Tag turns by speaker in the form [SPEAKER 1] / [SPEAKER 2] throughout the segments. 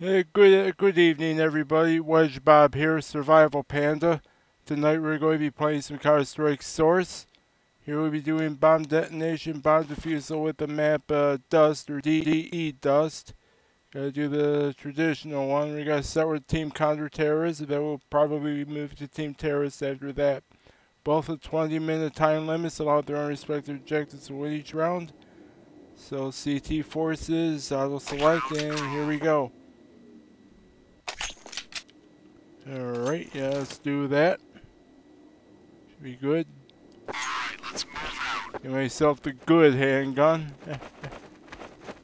[SPEAKER 1] Hey, good good evening, everybody. WedgeBob here, Survival Panda. Tonight we're going to be playing some Counter Strike Source. Here we'll be doing bomb detonation, bomb defusal with the map uh, Dust or DE Dust. Gotta do the traditional one. We gotta start with Team Counter Terrorists, then we'll probably move to Team Terrorists after that. Both with 20 minute time limits allow their own respective objectives to win each round. So CT forces, auto select, and here we go. Alright, yeah, let's do that. Should be good. Alright, let's move out. Get myself the good handgun.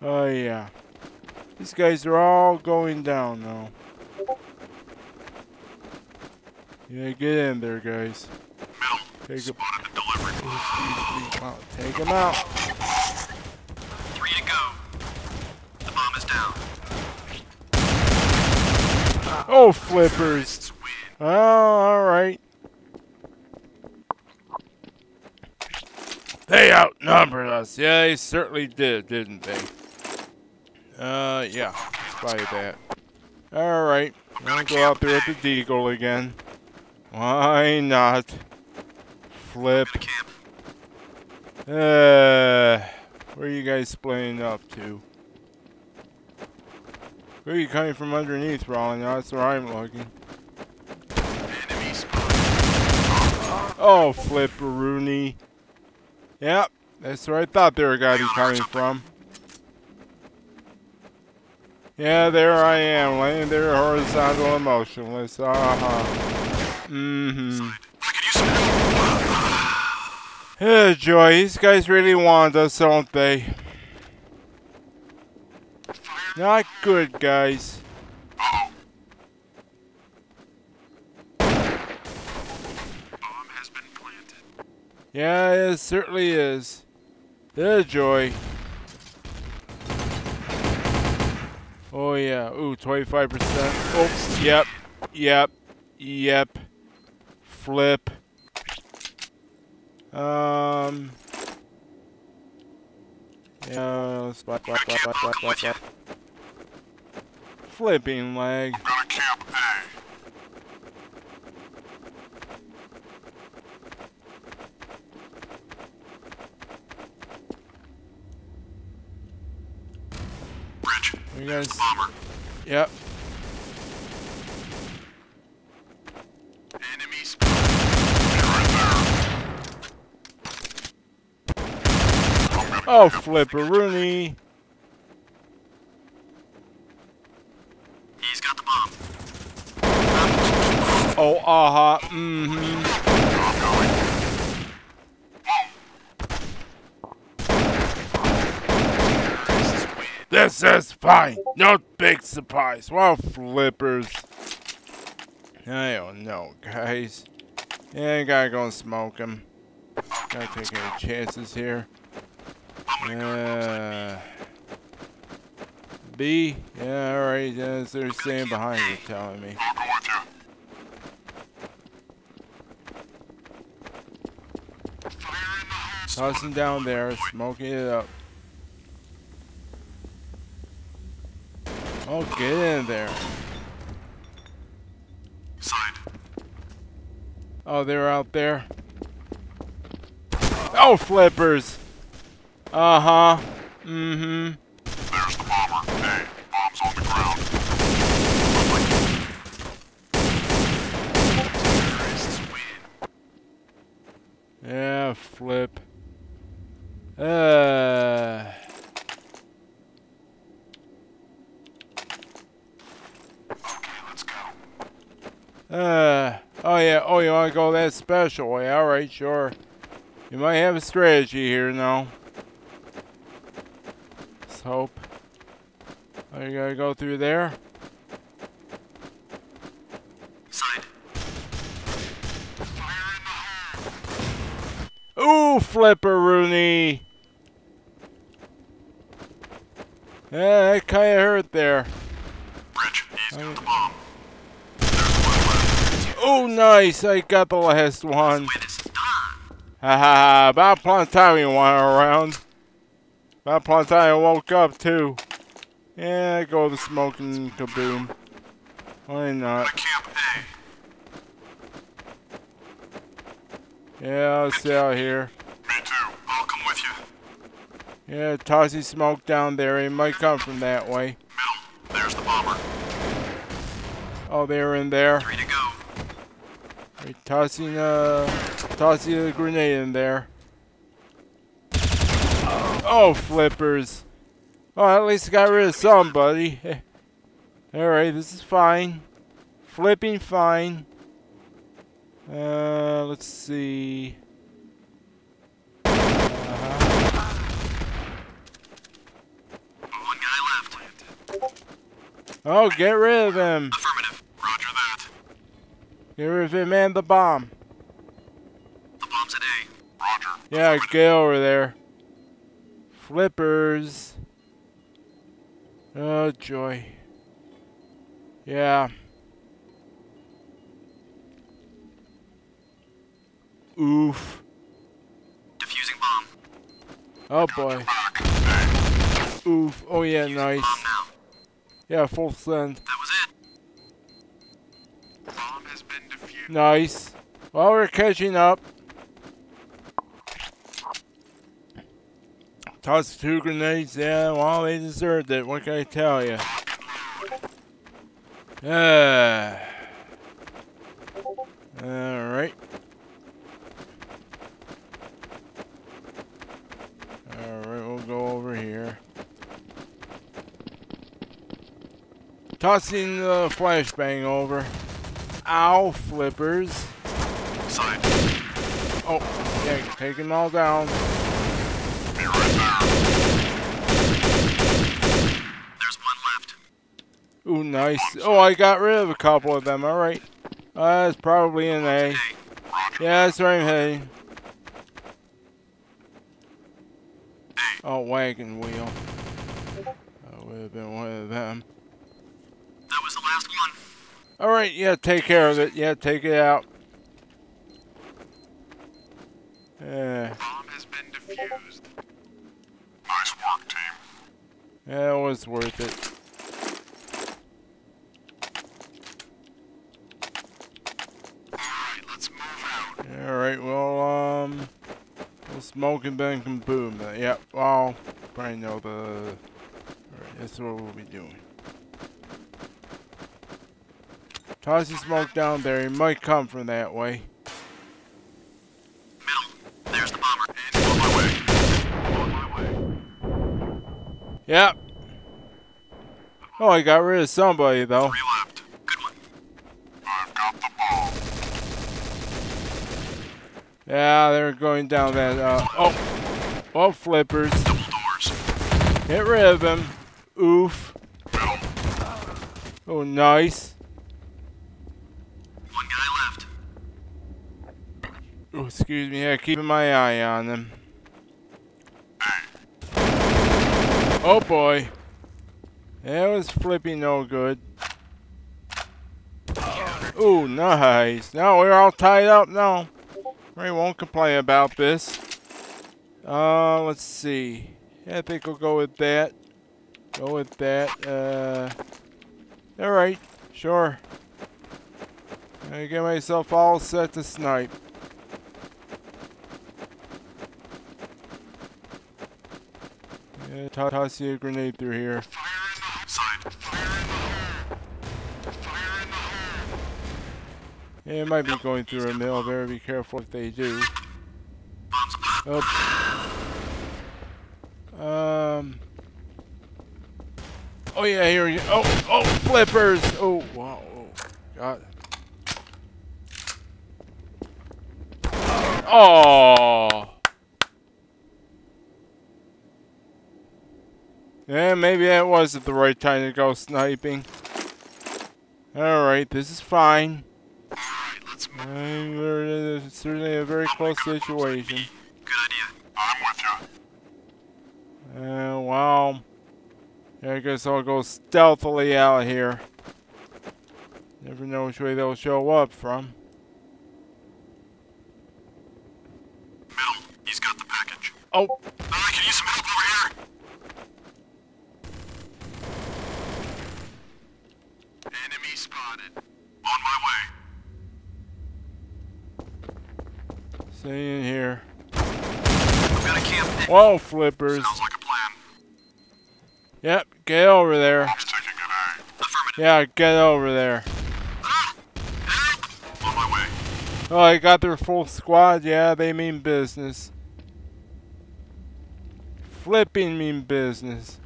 [SPEAKER 1] oh yeah. These guys are all going down now. Yeah, get in there, guys. Take them. Take them out.
[SPEAKER 2] Three to go. The bomb is down.
[SPEAKER 1] Oh, flippers. Oh, alright. They outnumbered us. Yeah, they certainly did, didn't they? Uh, yeah. Despite that. Alright. I'll go out there with the Deagle again. Why not? Flip. Uh, where are you guys splitting up to? Where are you coming from underneath, Rollin? That's where I'm looking. Oh, Flipperoonie. Yep, that's where I thought they were to be coming from. Yeah, there I am, laying there horizontal and motionless. Uh-huh. Mm-hmm. Yeah, Joy, these guys really want us, don't they? Not good, guys.
[SPEAKER 2] Bomb has been planted.
[SPEAKER 1] Yeah, it certainly is. Yeah, Joy. Oh, yeah. Ooh, 25%. Oh, yep. Yep. Yep. Flip. Um. Yeah, spot, spot, spot, spot, spot, spot, spot. Flipping lag.
[SPEAKER 2] Got a camp A. Bridge.
[SPEAKER 1] You guys.
[SPEAKER 2] Bomber.
[SPEAKER 1] Yep.
[SPEAKER 2] Enemy spotted. They're right there.
[SPEAKER 1] Oh, Flipperoonie.
[SPEAKER 2] He's got the bomb.
[SPEAKER 1] Aha. Mm-hmm. This is fine. No big surprise. Well, flippers. I don't know, guys. Yeah, I gotta go and smoke him. Gotta take any chances here. Uh, B? Yeah, alright. Yeah, they're staying behind you, telling me.
[SPEAKER 2] I'll go with you. Fire in.
[SPEAKER 1] Tossing down there, smoking it up. Oh, get in there.
[SPEAKER 2] Signed.
[SPEAKER 1] Oh, they're out there. Oh, flippers. Uh huh. Mm hmm.
[SPEAKER 2] There's the bomber. Hey, bomb's on the ground. Terrorists win.
[SPEAKER 1] Yeah, flip. Uh.
[SPEAKER 2] Okay, let's go.
[SPEAKER 1] Uh. Oh yeah. Oh, you want to go that special way? All right, sure. You might have a strategy here now. Let's hope. Oh, you gotta go through there.
[SPEAKER 2] Signed. Fire in the hole.
[SPEAKER 1] Ooh, Flipperoonie. Yeah, that kind of hurt there.
[SPEAKER 2] He's got
[SPEAKER 1] Oh.
[SPEAKER 2] the bomb.
[SPEAKER 1] Oh, nice. I got the last one. Haha, about plenty time you want around. About plenty time I woke up too. Yeah, go the smoking kaboom. Why not?
[SPEAKER 2] To.
[SPEAKER 1] Yeah, I'll stay out here.
[SPEAKER 2] Me too. I'll come with you.
[SPEAKER 1] Yeah, tossy smoke down there. He might come from that way.
[SPEAKER 2] Middle. There's the bomber.
[SPEAKER 1] Oh, they were in there.
[SPEAKER 2] Three to go.
[SPEAKER 1] Right, tossing, uh, tossing a grenade in there. Oh, flippers. Oh, at least I got rid of somebody. Alright, this is fine. Flipping fine. Uh, let's see. Uh-huh.
[SPEAKER 2] One guy left.
[SPEAKER 1] Oh, get rid of him.
[SPEAKER 2] Affirmative. Roger that.
[SPEAKER 1] Get rid of him and the bomb.
[SPEAKER 2] The bomb's at A. Roger.
[SPEAKER 1] Yeah, get over there. Flippers. Oh, joy. Yeah. Oof.
[SPEAKER 2] Defusing bomb.
[SPEAKER 1] Oh, boy. Oof. Oh, yeah, nice. Yeah, full send.
[SPEAKER 2] That was it. Bomb has been defused.
[SPEAKER 1] Nice. Well, we're catching up. Tossed two grenades. Yeah, well, they deserved it. What can I tell you? Ah. Alright. Alright, we'll go over here. Tossing the flashbang over. Ow, flippers.
[SPEAKER 2] Side.
[SPEAKER 1] Oh, yeah, taking all down.
[SPEAKER 2] Be right there. There's one left.
[SPEAKER 1] Ooh, nice. Oh, I got rid of a couple of them. Alright. Uh, that's probably an A.
[SPEAKER 2] A.
[SPEAKER 1] Yeah, that's right, hey. Oh, wagon wheel. That would have been one of them.
[SPEAKER 2] That was the last one.
[SPEAKER 1] Alright, yeah, take care of it. Yeah, take it out. Yeah,
[SPEAKER 2] Bomb has been defused. Nice work, team.
[SPEAKER 1] yeah, it was worth it.
[SPEAKER 2] Alright, let's move out.
[SPEAKER 1] Alright, well, um... We'll smoke and then kaboom. Yep, well, probably know the... Alright, that's what we'll be doing. Toss the smoke down there. He might come from that way.
[SPEAKER 2] Middle. There's the bomber. On my way. On my way.
[SPEAKER 1] Yep. Oh, I got rid of somebody, though.
[SPEAKER 2] Three left. Good one. I've got the bomb.
[SPEAKER 1] Yeah, they're going down that, uh... Oh! Oh, flippers.
[SPEAKER 2] Double doors.
[SPEAKER 1] Get rid of him. Oof. Oh, nice.
[SPEAKER 2] One guy left.
[SPEAKER 1] Oh, excuse me. Yeah, keeping my eye on them. Oh boy. That was flipping no good. Ooh, nice. Now we're all tied up now. We won't complain about this. Uh, let's see. Yeah, I think we'll go with that. Go with that. Uh, alright. Sure. I get myself all set to snipe. Yeah, to- toss you a grenade through here. Yeah, it might be going through a mill. Better be careful if they do. Oh. Um. Oh yeah, here we go. Oh, oh, flippers. Oh, wow. Oh, God. Oh. Yeah, maybe that wasn't the right time to go sniping. Alright, this is fine.
[SPEAKER 2] Alright, let's move.
[SPEAKER 1] Uh, we're in a- certainly a very close situation.
[SPEAKER 2] Good idea. I'm with you.
[SPEAKER 1] Uh, wow. Yeah, I guess I'll go stealthily out here. Never know which way they'll show up from.
[SPEAKER 2] Middle. He's got the package.
[SPEAKER 1] Oh,
[SPEAKER 2] I can use some help over here. my way.
[SPEAKER 1] Stay in here.
[SPEAKER 2] I'm gonna camp.
[SPEAKER 1] Whoa, flippers.
[SPEAKER 2] Sounds like a plan.
[SPEAKER 1] Yep, get over there.
[SPEAKER 2] Bomb's taking A.
[SPEAKER 1] Yeah, get over there.
[SPEAKER 2] Ah, way.
[SPEAKER 1] Oh, I got their full squad. Yeah, they mean business. Flipping mean business.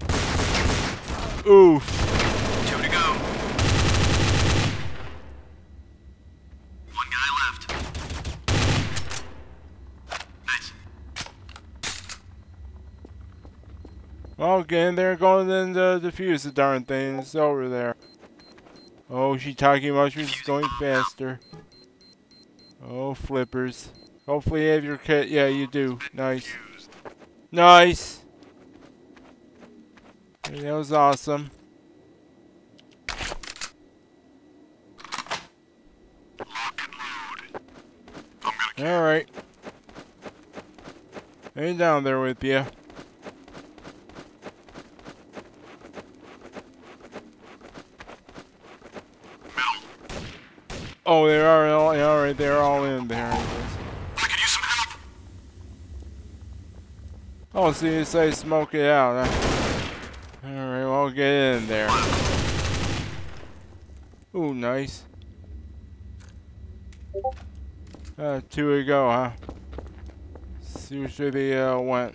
[SPEAKER 1] Oof.
[SPEAKER 2] Two to go. One guy left. Nice.
[SPEAKER 1] Well, get in there, go and uh, defuse the darn thing. It's over there. Oh, Shiitake mushrooms is going faster. Oh, flippers. Hopefully you have your kit. Yeah, you do. Nice. Nice. That was awesome. Alright. Ain't down there with you. Oh, they are all, yeah, alright, they're all in there. I
[SPEAKER 2] could use some help.
[SPEAKER 1] Oh, so you say smoke it out? Alright, well, get in there. Ooh, nice. Uh, two to go, huh? See way they uh, went.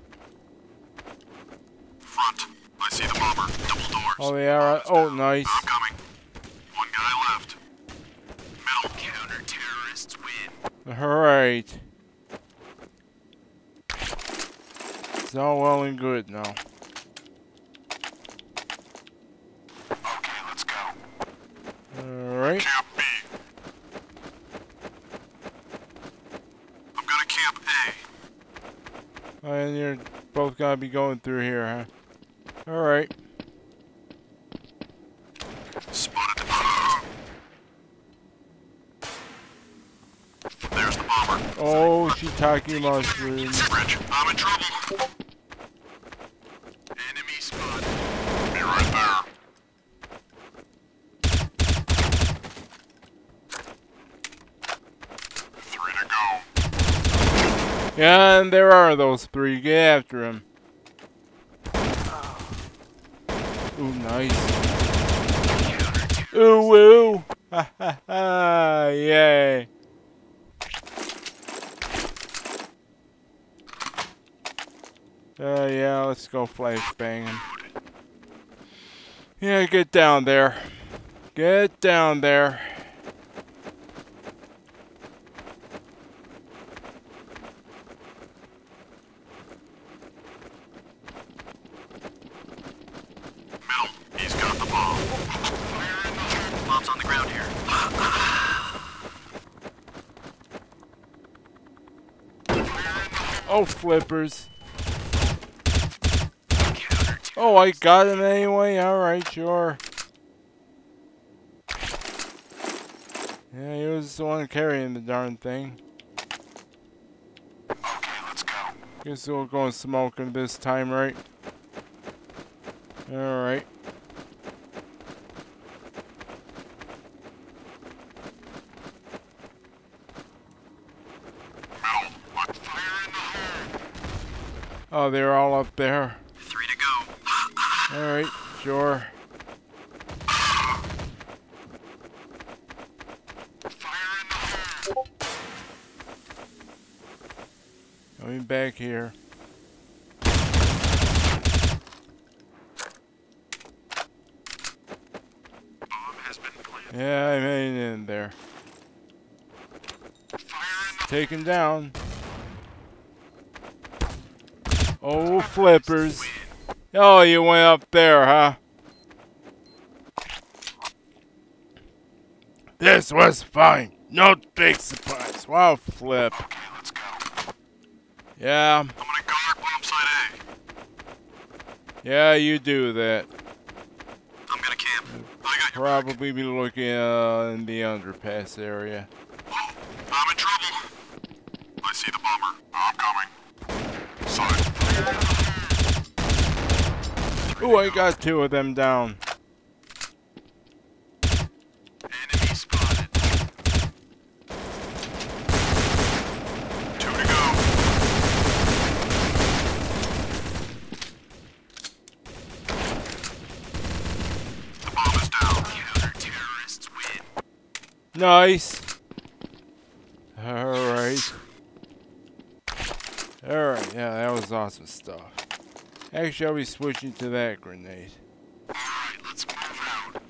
[SPEAKER 2] Front. I see the bomber. Double doors.
[SPEAKER 1] Oh, they are. Oh, nice.
[SPEAKER 2] I'm coming. One guy left. Middle. Counter terrorists win.
[SPEAKER 1] Alright. It's all well and good now.
[SPEAKER 2] Okay, let's go.
[SPEAKER 1] Alright.
[SPEAKER 2] Camp B. I'm gonna camp A.
[SPEAKER 1] And you're both gonna be going through here, huh? Alright.
[SPEAKER 2] Spotted the bomber. There's the bomber.
[SPEAKER 1] Mushrooms.
[SPEAKER 2] Bridge. I'm in trouble. Enemy spotted. Be right there. Three to go.
[SPEAKER 1] Yeah, and there are those three. Get after him. Ooh, nice. Ooh, woo. Ha ha ha. Yay. Uh, yeah, let's go flashbanging. Yeah, get down there. Get down there.
[SPEAKER 2] He's got the bomb. Fire in the hole. Bomb's on the ground here.
[SPEAKER 1] Oh, flippers. Oh, I got him anyway? Alright, sure. Yeah, he was the one carrying the darn thing.
[SPEAKER 2] Okay, let's go.
[SPEAKER 1] Guess we'll go smoking this time, right? Alright. Oh, they're all up there. Alright, sure. Coming back here. Yeah, I made it in there. Taken down. Oh, flippers. Oh, you went up there, huh? This was fine. No big surprise. Wow, flip.
[SPEAKER 2] Okay, let's go.
[SPEAKER 1] Yeah,
[SPEAKER 2] I'm gonna guard bomb site
[SPEAKER 1] yeah, you do that.
[SPEAKER 2] I'm gonna camp. I got your back.
[SPEAKER 1] Probably be looking uh, in the underpass area.
[SPEAKER 2] Oh, I'm in trouble. I see the bomber. I'm coming. Side.
[SPEAKER 1] Ooh, I got two of them down.
[SPEAKER 2] Enemy spotted. Two to go. The bomb is down. Counter-terrorists win.
[SPEAKER 1] Nice. All right. All right, yeah, that was awesome stuff. Actually, I'll be switching to that grenade.
[SPEAKER 2] Alright, let's move out.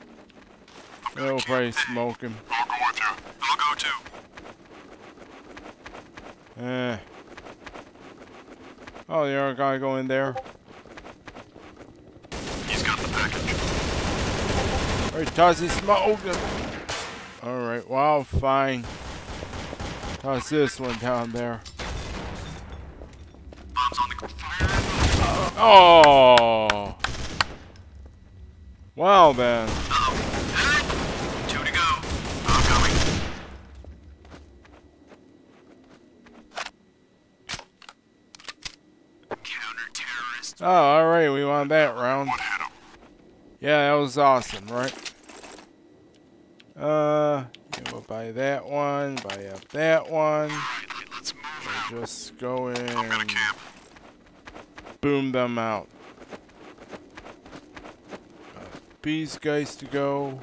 [SPEAKER 1] It'll probably smoke him.
[SPEAKER 2] I'll go with you. I'll go too.
[SPEAKER 1] Eh. Oh, the other guy go in there.
[SPEAKER 2] He's got the package.
[SPEAKER 1] Alright, toss his smoke him. Alright, wow, fine. Toss this one down there.
[SPEAKER 2] Bombs on the fire.
[SPEAKER 1] Oh! Wow, then.
[SPEAKER 2] Uh-oh. Two to go. I'm coming. Counter-terrorist.
[SPEAKER 1] Oh, alright, we won that round.
[SPEAKER 2] What hit him?
[SPEAKER 1] Yeah, that was awesome, right? Uh, yeah, we'll buy that one, buy up that one.
[SPEAKER 2] Alright, let's move out.
[SPEAKER 1] Just go in
[SPEAKER 2] I'm gonna
[SPEAKER 1] and
[SPEAKER 2] camp.
[SPEAKER 1] Boom them out. These guys to go.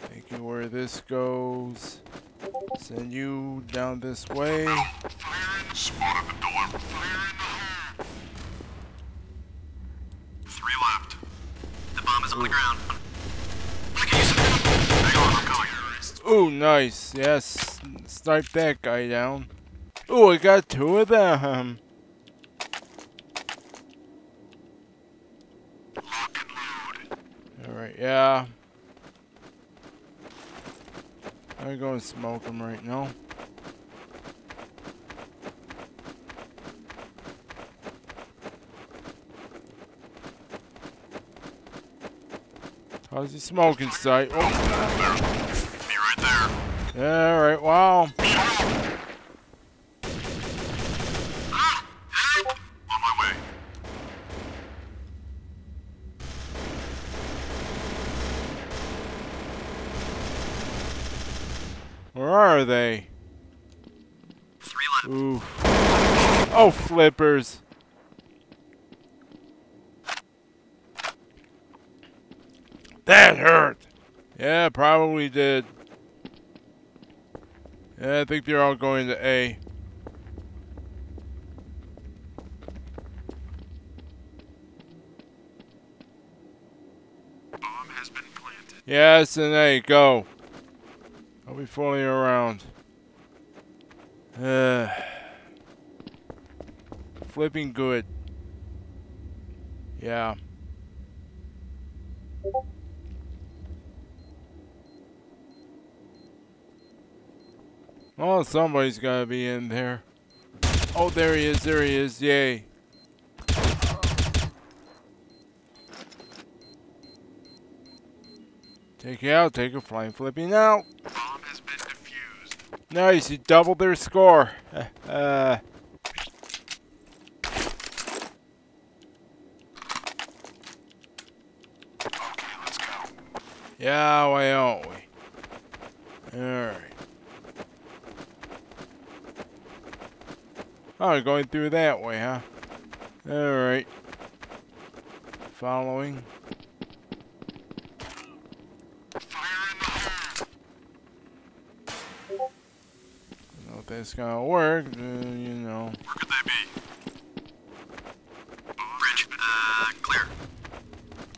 [SPEAKER 1] Thinking where this goes. Send you down this way.
[SPEAKER 2] Fire in. Spotted the door. Fire in the hole. Three left. The bomb is on the ground. I can use it. Hang on, I'm coming.
[SPEAKER 1] Ooh, nice. Yes, snipe that guy down. Ooh, I got two of them. Yeah. I'm going to smoke him right now. How's he smoking sight? Oh,
[SPEAKER 2] Be right there.
[SPEAKER 1] alright, wow.
[SPEAKER 2] Ah! Help! On my way.
[SPEAKER 1] Where are they?
[SPEAKER 2] Three left.
[SPEAKER 1] Ooh. Oh, flippers. That hurt. Yeah, probably did. Yeah, I think they're all going to A.
[SPEAKER 2] Bomb has been planted.
[SPEAKER 1] Yes, and A, go. I'll be fooling around. Uh, flipping good. Yeah. Oh, somebody's gotta be in there. Oh, there he is, there he is, yay. Take it out, take a flying flipping out.
[SPEAKER 2] Bomb has been defused.
[SPEAKER 1] Nice, you doubled their score. Uh, yeah, why don't we? Alright. Oh, going through that way, huh? Alright. Following.
[SPEAKER 2] Fire in the hole.
[SPEAKER 1] Don't know if that's gonna work, uh, you know.
[SPEAKER 2] Where could they be? Bridge. Uh, clear.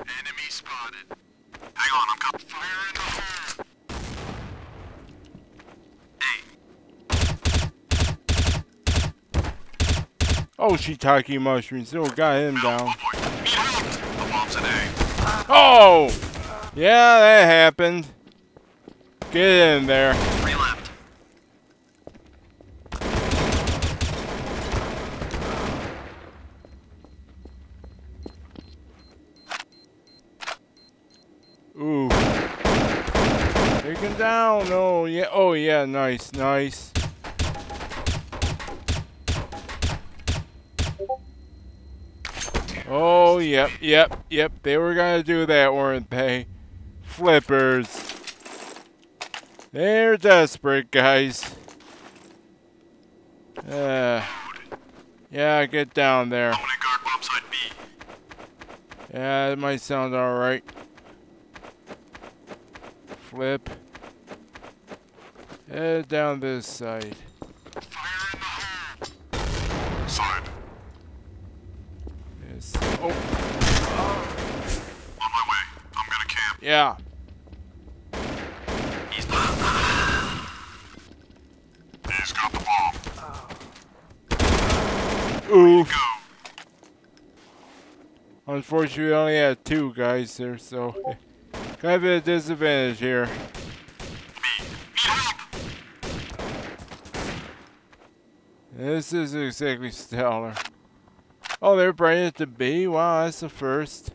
[SPEAKER 2] Enemy spotted. Hang on, I'm coming. Fire in the hole.
[SPEAKER 1] Oh, shiitake mushrooms. Oh, got him down.
[SPEAKER 2] Boy. Need help. The bomb's an A.
[SPEAKER 1] Oh! Yeah, that happened. Get in there.
[SPEAKER 2] Three left.
[SPEAKER 1] Ooh. Taken down. Oh, yeah. Oh, yeah. Nice, nice. Oh, yep, yep, yep. They were gonna do that, weren't they? Flippers. They're desperate, guys. Uh, yeah, get down there. Yeah, it might sound alright. Flip. Head down this side.
[SPEAKER 2] The! Signed.
[SPEAKER 1] Yes. Oh,
[SPEAKER 2] On my way. I'm gonna camp.
[SPEAKER 1] yeah.
[SPEAKER 2] He's He's got the bomb. Go.
[SPEAKER 1] Unfortunately, we only had two guys there, so kind of at a disadvantage here.
[SPEAKER 2] Me. Need help!
[SPEAKER 1] This is exactly stellar. Oh, they're bringing it to B. Wow, that's the first.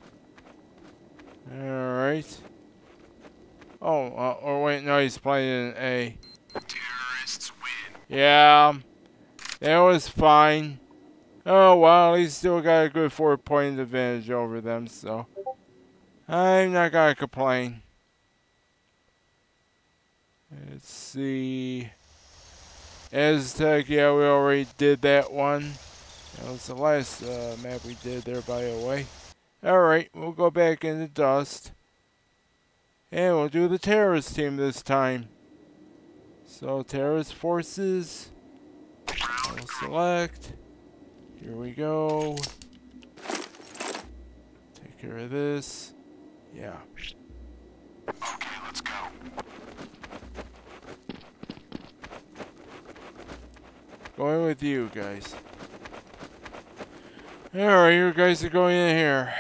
[SPEAKER 1] Alright. Oh, uh, or wait, no, he's playing in A.
[SPEAKER 2] Terrorists win.
[SPEAKER 1] Yeah, that was fine. Oh, well, he's still got a good four point advantage over them, so I'm not gonna complain. Let's see. Aztec, yeah, we already did that one. That was the last uh, map we did there, by the way. Alright, we'll go back into dust. And we'll do the terrorist team this time. So, terrorist forces. We'll select. Here we go. Take care of this. Yeah.
[SPEAKER 2] Okay, let's go.
[SPEAKER 1] Going with you guys. Alright, you guys are going in here.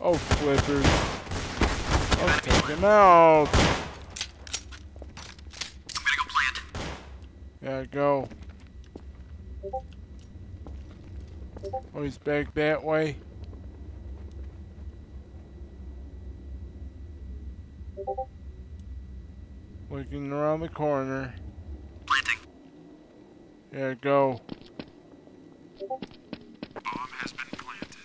[SPEAKER 1] Oh, flippers. Oh, take him out.
[SPEAKER 2] I'm gonna go plant.
[SPEAKER 1] Yeah, go. Oh, he's back that way. Looking around the corner.
[SPEAKER 2] Planting.
[SPEAKER 1] Yeah, go.
[SPEAKER 2] Bomb has been planted.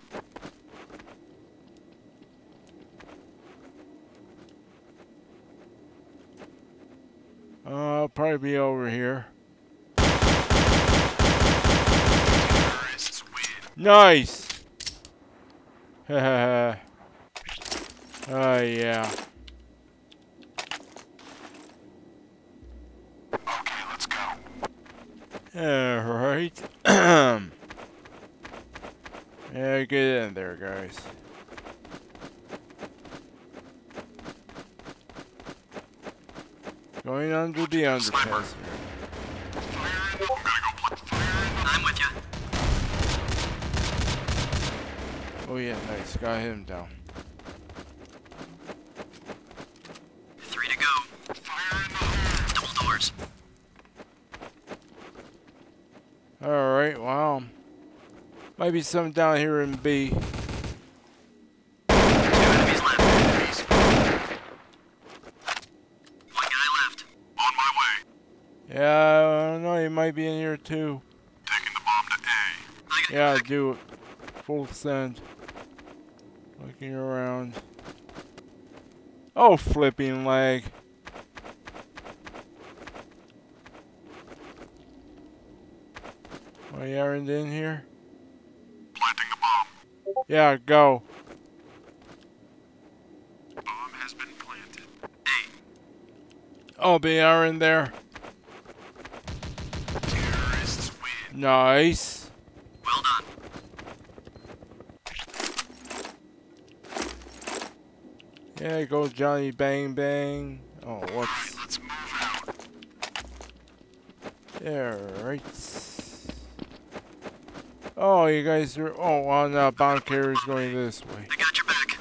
[SPEAKER 1] Uh, I'll probably be over here. Nice! Oh, yeah.
[SPEAKER 2] Okay, let's go.
[SPEAKER 1] Alright. yeah, get in there, guys. Going under the underpass here.
[SPEAKER 2] The I'm gonna go plant. Fire in the I'm with you.
[SPEAKER 1] Oh yeah, nice. Got him down.
[SPEAKER 2] Three to go. Fire in the hole. Double doors.
[SPEAKER 1] Alright, wow. Might be something down here in B. Yeah, I don't know, he might be in here too.
[SPEAKER 2] Taking the bomb to A. I
[SPEAKER 1] Yeah, do it. Full send. Looking around. Oh, flipping lag. Oh, you aren't in here?
[SPEAKER 2] planting the bomb.
[SPEAKER 1] Yeah, go.
[SPEAKER 2] Bomb has been planted. A.
[SPEAKER 1] Oh, they are in there.
[SPEAKER 2] Terrorists win.
[SPEAKER 1] Nice.
[SPEAKER 2] Well done.
[SPEAKER 1] Yeah, go Johnny Bang Bang. Oh, what's
[SPEAKER 2] let's move out.
[SPEAKER 1] there? Right. Oh, you guys are. Oh, well, now bomb carrier's going this way.
[SPEAKER 2] I got your back.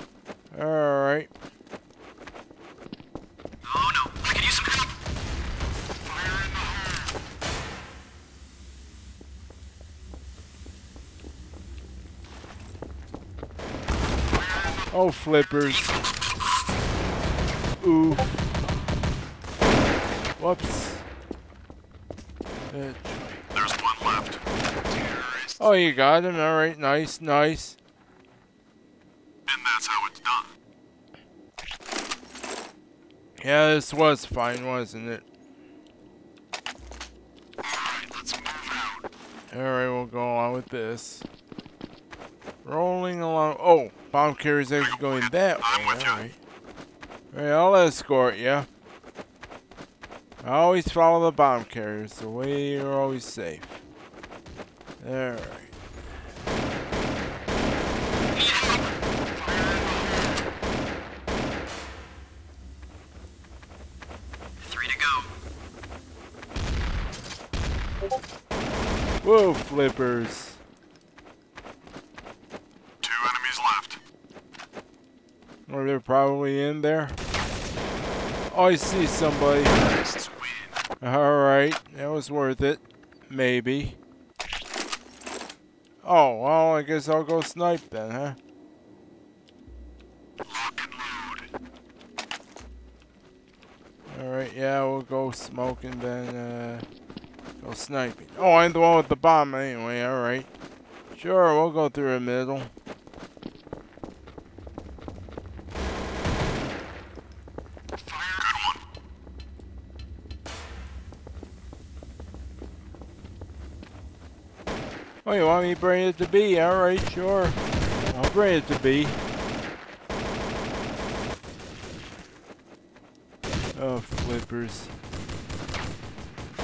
[SPEAKER 1] Alright.
[SPEAKER 2] Oh no, I could use some help. Fire in the hole.
[SPEAKER 1] Oh, flippers. Ooh. Whoops.
[SPEAKER 2] There's one left.
[SPEAKER 1] Oh, you got him. Alright, nice, nice.
[SPEAKER 2] And that's how it's done.
[SPEAKER 1] Yeah, this was fine, wasn't it?
[SPEAKER 2] Alright, let's move out.
[SPEAKER 1] Alright, we'll go on with this. Rolling along. Oh, bomb carrier's actually going that way.
[SPEAKER 2] I'm.
[SPEAKER 1] Alright. Alright, I'll escort you. I always follow the bomb carriers. The way you're always safe. Alright.
[SPEAKER 2] Three to go.
[SPEAKER 1] Whoa, flippers.
[SPEAKER 2] Two enemies left.
[SPEAKER 1] Or they're probably in there. Oh, I see somebody. Alright, that was worth it. Maybe. Oh, well, I guess I'll go snipe then, huh?
[SPEAKER 2] And.
[SPEAKER 1] Alright, yeah, we'll go smoking then, uh, go sniping. Oh, I'm the one with the bomb anyway, alright. Sure, we'll go through the middle. Oh, you want me to bring it to B? Alright, sure. I'll bring it to B. Oh, flippers.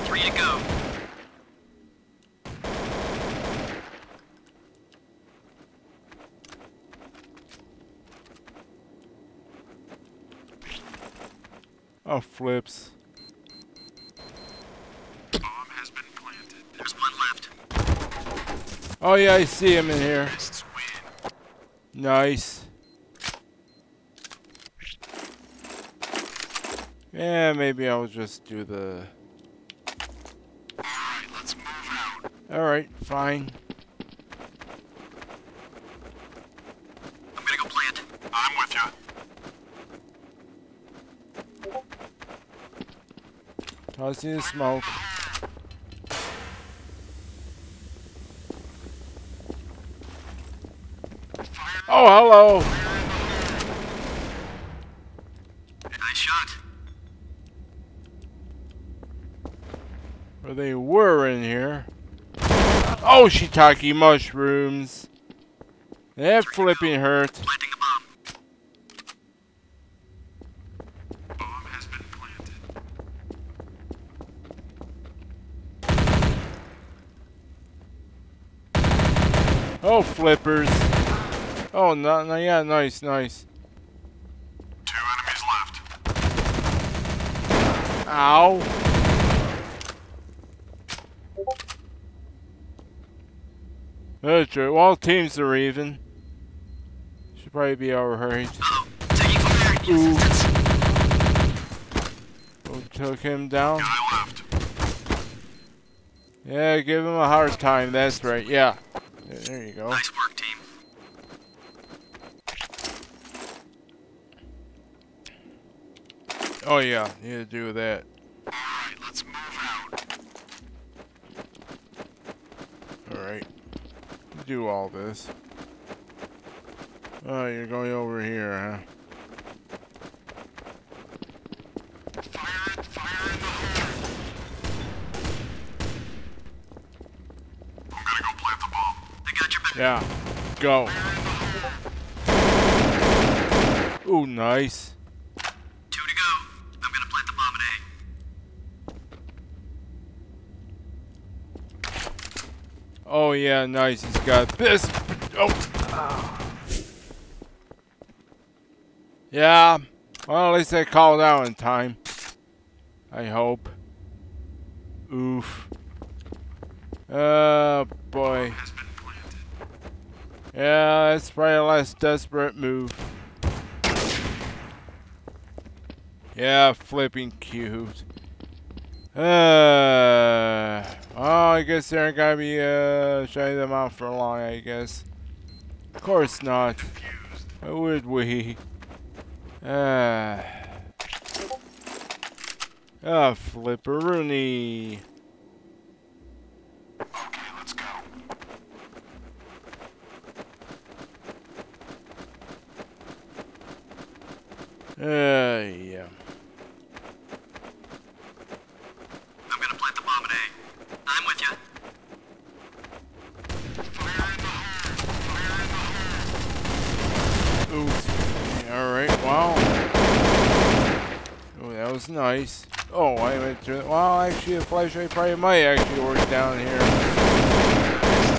[SPEAKER 2] Three to go.
[SPEAKER 1] Oh, flips.
[SPEAKER 2] Bomb has been planted. There's one left.
[SPEAKER 1] Oh, yeah, I see him in here. Nice. Yeah, maybe I'll just do the...
[SPEAKER 2] Alright,
[SPEAKER 1] fine.
[SPEAKER 2] I'm gonna go plant. I'm with ya.
[SPEAKER 1] Tossing the smoke. Oh, hello!
[SPEAKER 2] Nice shot.
[SPEAKER 1] Or they were in here. Oh, shiitake mushrooms. That flipping hurt.
[SPEAKER 2] Planting a bomb. Bomb has been planted.
[SPEAKER 1] Oh, flippers. Oh, no, no, yeah, nice, nice.
[SPEAKER 2] Two enemies left.
[SPEAKER 1] Ow. That's true. All teams are even. Should probably be overhurried.
[SPEAKER 2] Oh.
[SPEAKER 1] Ooh. Oh, took him down. Yeah, give him a hard time. That's right. Yeah. There you go.
[SPEAKER 2] Nice work, team.
[SPEAKER 1] Oh yeah, need to do that.
[SPEAKER 2] Alright, let's move out.
[SPEAKER 1] All right. Do all this. Oh, you're going over here, huh?
[SPEAKER 2] Yeah. Go. fire in the hole. I'm gonna go plant the bomb. I got your back.
[SPEAKER 1] Yeah. Go.
[SPEAKER 2] Fire in the hole.
[SPEAKER 1] Ooh, nice.
[SPEAKER 2] Two to go. I'm gonna plant the bomb at A.
[SPEAKER 1] Oh yeah, nice. He's got this. Oh. Yeah. Well, at least they called out in time. I hope. Oof. Oh boy. Yeah, that's probably a less desperate move. Yeah, flipping cute. Uh, oh, I guess they aren't gonna be uh shutting them out for long. I guess. Of course not. Why would we? Uh. Ah, flipperoonie.
[SPEAKER 2] Okay, let's go.
[SPEAKER 1] Uh, yeah.
[SPEAKER 2] I'm gonna plant the bomb at A. I'm with you. Fire in the hole. Fire in the
[SPEAKER 1] was nice. Oh, I went to. Well, actually, a flashlight probably might actually work down here.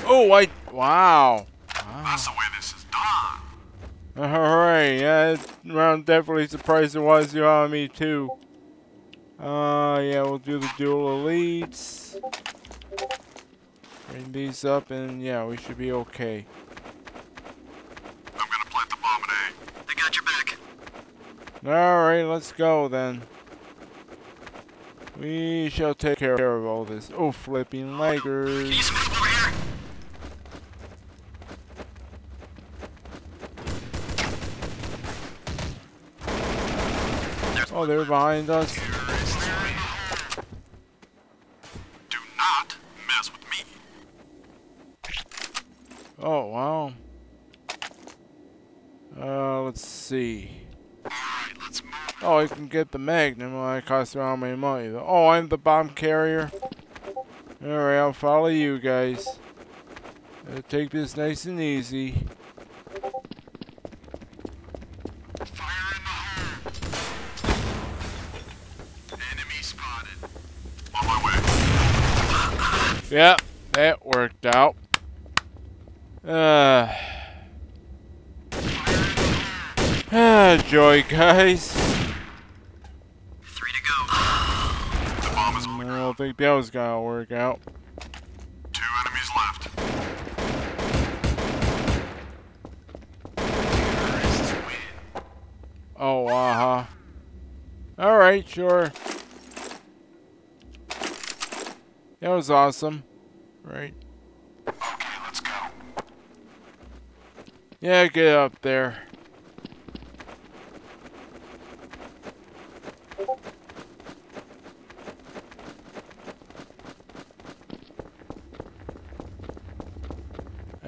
[SPEAKER 1] Oh, I. Wow.
[SPEAKER 2] That's the way this is done.
[SPEAKER 1] Alright, yeah, I'm definitely surprised it was you on me too. Uh, yeah, we'll do the dual elites. Bring these up and yeah, we should be okay.
[SPEAKER 2] I'm gonna plant the bomb at A. I got your back.
[SPEAKER 1] Alright, let's go then. We shall take care of all this. Oh, flipping laggers.
[SPEAKER 2] Need some help over here?
[SPEAKER 1] Oh, they're behind us.
[SPEAKER 2] Terrorists in the hole. Do not mess with me.
[SPEAKER 1] Oh, wow. Uh, let's see.
[SPEAKER 2] Alright, let's move.
[SPEAKER 1] Oh, I can get the Magnum. Well, that costs around my money. Oh, I'm the bomb carrier. Alright, I'll follow you guys. Uh, take this nice and easy. Yep, that worked out. Uh, ah, joy, guys. Don't think that was gonna work out.
[SPEAKER 2] Two enemies left. Terrorists win.
[SPEAKER 1] Oh, uh-huh. Alright, sure. That was awesome. Right.
[SPEAKER 2] Okay, let's go.
[SPEAKER 1] Yeah, get up there.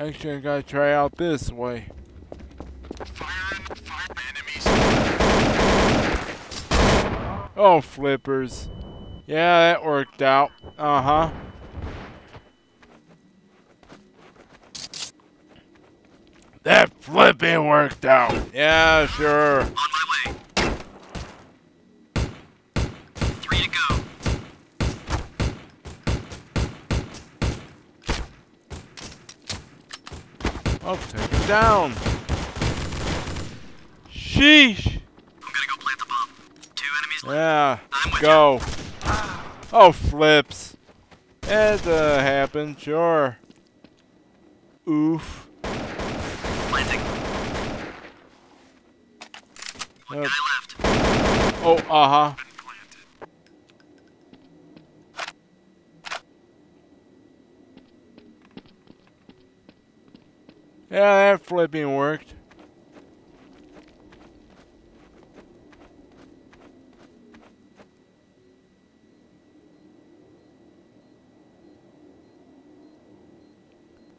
[SPEAKER 1] Actually, I gotta try out this way. Oh, flippers. Yeah, that worked out. Uh-huh. That flipping worked out. Yeah, sure.
[SPEAKER 2] On my way. Three to go.
[SPEAKER 1] Oh, take it down. Sheesh.
[SPEAKER 2] I'm gonna go plant the bomb. Two enemies.
[SPEAKER 1] Yeah, go. Oh, flips. That uh, happened, sure. Oof.
[SPEAKER 2] Planting. One
[SPEAKER 1] Yep.
[SPEAKER 2] guy left.
[SPEAKER 1] Oh, uh-huh. Yeah, that flipping worked.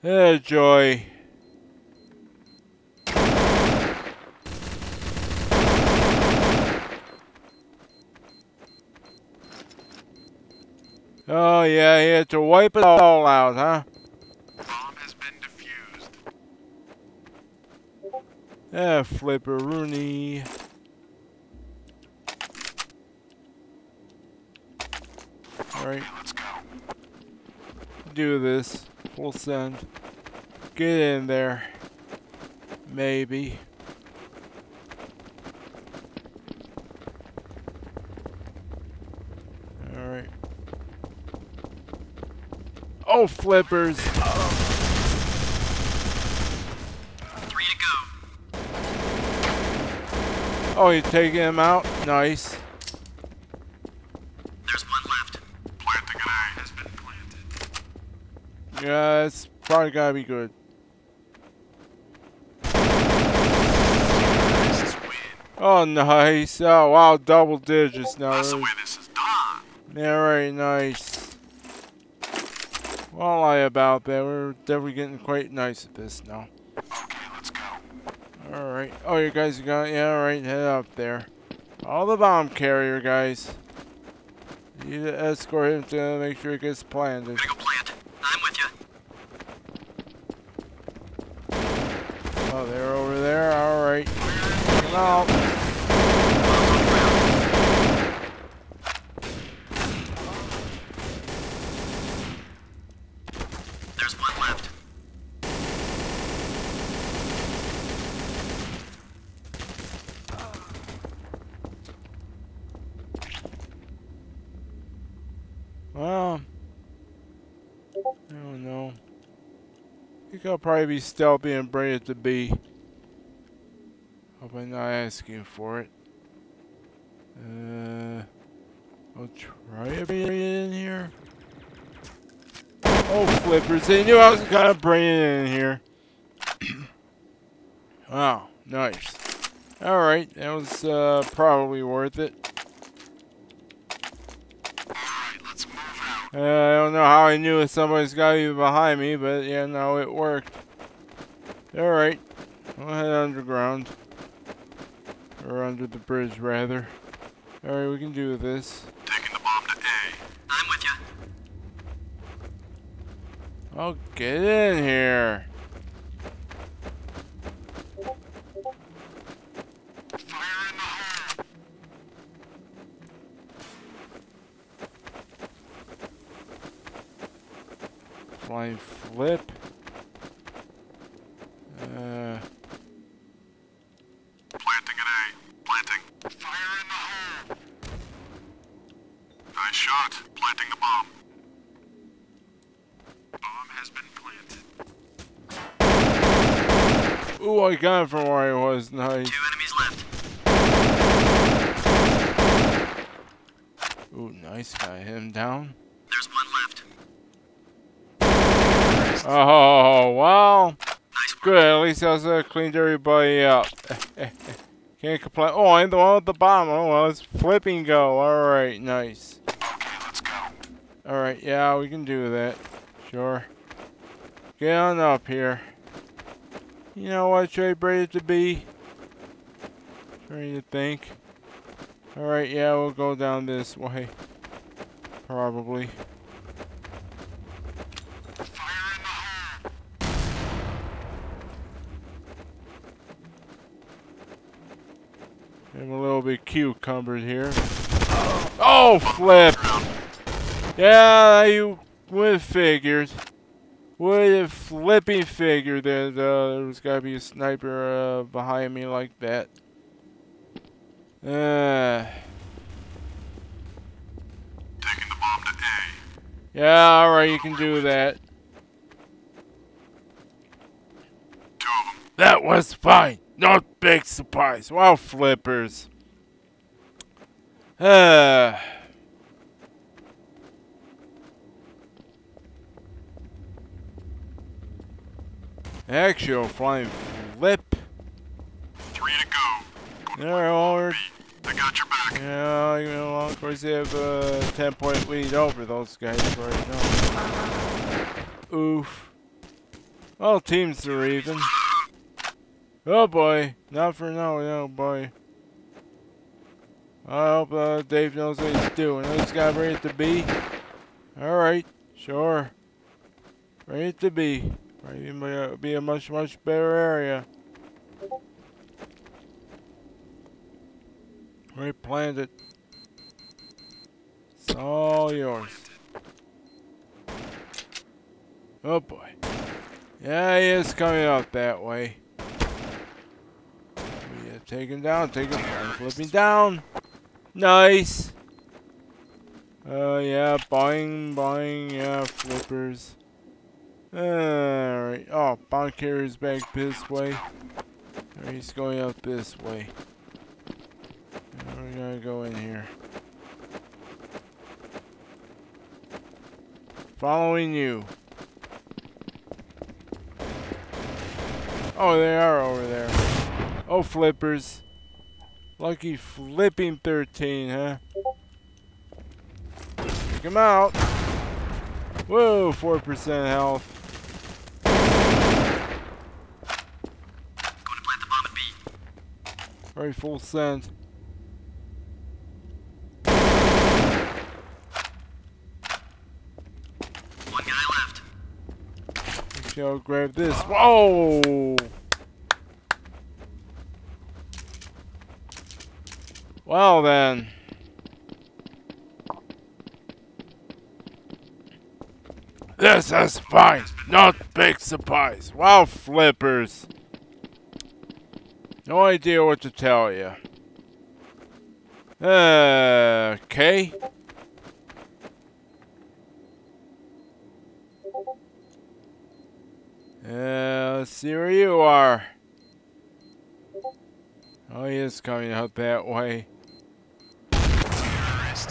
[SPEAKER 1] Yeah, joy. Oh yeah, had to wipe it all out, huh? Yeah, Flipper Rooney. Alright,
[SPEAKER 2] let's go.
[SPEAKER 1] do this. We'll send. Get in there. Maybe. Alright. Oh, flippers!
[SPEAKER 2] Three to go.
[SPEAKER 1] Oh, you're taking him out? Nice.
[SPEAKER 2] There's one left. Planting an eye has been planted.
[SPEAKER 1] Yeah, it's probably gotta be good. Oh, nice. Oh, wow, double digits now.
[SPEAKER 2] That's the way this is done.
[SPEAKER 1] Right, nice. Won't lie about that. We're definitely getting quite nice at this now.
[SPEAKER 2] Okay, let's go.
[SPEAKER 1] Alright. Oh, you guys going, yeah, alright, head up there. All the bomb carrier, guys. Need to escort him to make sure it gets planted.
[SPEAKER 2] Go plant. I'm with you.
[SPEAKER 1] Oh, they're over there. Alright. Come out.
[SPEAKER 2] Bomb's on the ground.
[SPEAKER 1] Well, I don't know. I'll probably be stealthy and bring it to B. Hope I'm not asking for it. Uh, I'll try to bring it in here. Oh, flippers. They knew I was going to bring it in here. wow, nice. Alright, that was uh, probably worth it. Uh, I don't know how I knew somebody's got to be behind me, but yeah, no, it worked. Alright, we'll head underground. Or under the bridge, rather. Alright, we can do this.
[SPEAKER 2] Taking the bomb to A. I'm with you.
[SPEAKER 1] Oh, get in here.
[SPEAKER 2] Fire in the hole.
[SPEAKER 1] Flying flip. Uh,
[SPEAKER 2] Planting at A. Planting. Fire in the hole. Nice shot. Planting the bomb. Bomb has been planted.
[SPEAKER 1] ooh, I got it from where I was. Nice.
[SPEAKER 2] Two enemies left.
[SPEAKER 1] Ooh, nice. Got him down.
[SPEAKER 2] There's one left.
[SPEAKER 1] Oh, wow. Good. At least I was uh, cleaned everybody up. Can't complain. Oh, I'm the one with the bomb. Oh, well, let's flipping go. All right, nice.
[SPEAKER 2] Let's go.
[SPEAKER 1] All right, yeah, we can do that. Sure. Get on up here. You know what should I bring it to be? Trying to think. All right, yeah, we'll go down this way. Probably.
[SPEAKER 2] Fire in the hole.
[SPEAKER 1] I'm a little bit cucumbered here. Oh, flip! Yeah, you would have figured. Would have flipping figured that uh, there was gotta be a sniper uh, behind me like that. Uh,
[SPEAKER 2] Taking the bomb to A.
[SPEAKER 1] yeah, alright, you can do that.
[SPEAKER 2] Two of them.
[SPEAKER 1] That was fine. No big surprise. Wow, flippers. Uh, actual flying flip.
[SPEAKER 2] Three to go.
[SPEAKER 1] There, or
[SPEAKER 2] I got your back.
[SPEAKER 1] yeah, you know, of course they have a ten point lead over those guys right now. Oof. Well, teams are even. Oh boy, not for now, no boy. I hope uh, Dave knows what he's doing. He's got ready to be. Alright, sure. Ready to be. To be a much, much better area. We planned it. It's all yours. Oh boy. Yeah, he is coming out that way. Take him down, take him down, flipping down. Nice. Uh, yeah, buying, buying, yeah, flippers. Alright. Oh, bomb carrier's back this way. Or he's going up this way. We're gonna go in here. Following you. Oh, they are over there. Oh, flippers. Lucky flipping 13, huh? Take him out. Whoa, 4% health. Very full send.
[SPEAKER 2] One guy left.
[SPEAKER 1] I'll grab this. Whoa! Well then. This is fine. Not big surprise. Wow, flippers. No idea what to tell you. Uh, okay. Uh, let's see where you are. Oh, he is coming out that way.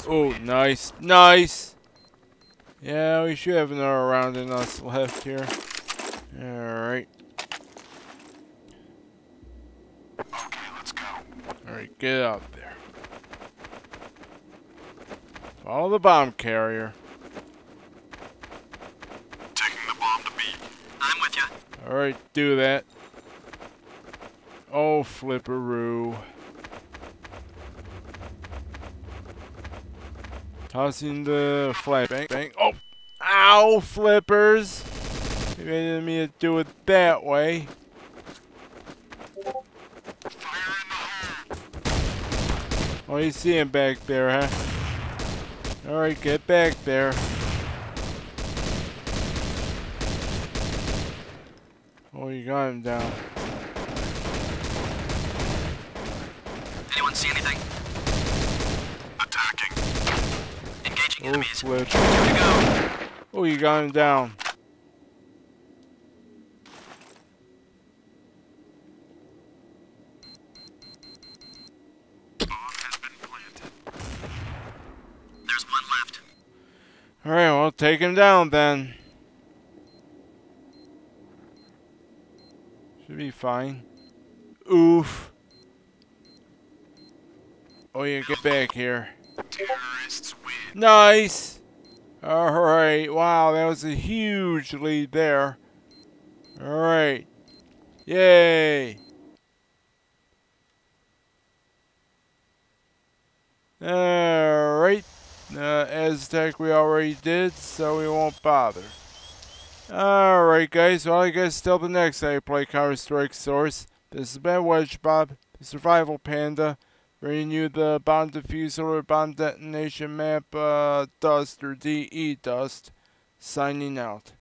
[SPEAKER 1] Oh, nice. Nice! Yeah, we should have another round in us left here. Alright.
[SPEAKER 2] Okay, let's go.
[SPEAKER 1] Alright, get up there. Follow the bomb carrier.
[SPEAKER 2] Taking the bomb to B. I'm with you.
[SPEAKER 1] Alright, do that. Oh, flipperoo. Tossing the flashbang. Bang. bang. Oh! Ow, flippers! You didn't to do it that way. Oh, you see him back there, huh? Alright, get back there. Oh, you got him down.
[SPEAKER 2] Anyone see anything? Attacking. Engaging
[SPEAKER 1] Oh, flip.
[SPEAKER 2] Here we go.
[SPEAKER 1] Oh, you got him down.
[SPEAKER 2] Bomb has been planted. There's one left.
[SPEAKER 1] Alright, well, take him down then. Should be fine. Oof. Oh, yeah, get back here.
[SPEAKER 2] Terrorists
[SPEAKER 1] Nice! Alright, wow, that was a huge lead there. Alright. Yay! Alright. Uh, Aztec we already did, so we won't bother. Alright guys, well I guess till the next time I play Counter-Strike Source. This has been WedgeBob, the Survival Panda, you the bomb diffuser or bomb detonation map, uh, Dust or DE Dust, signing out.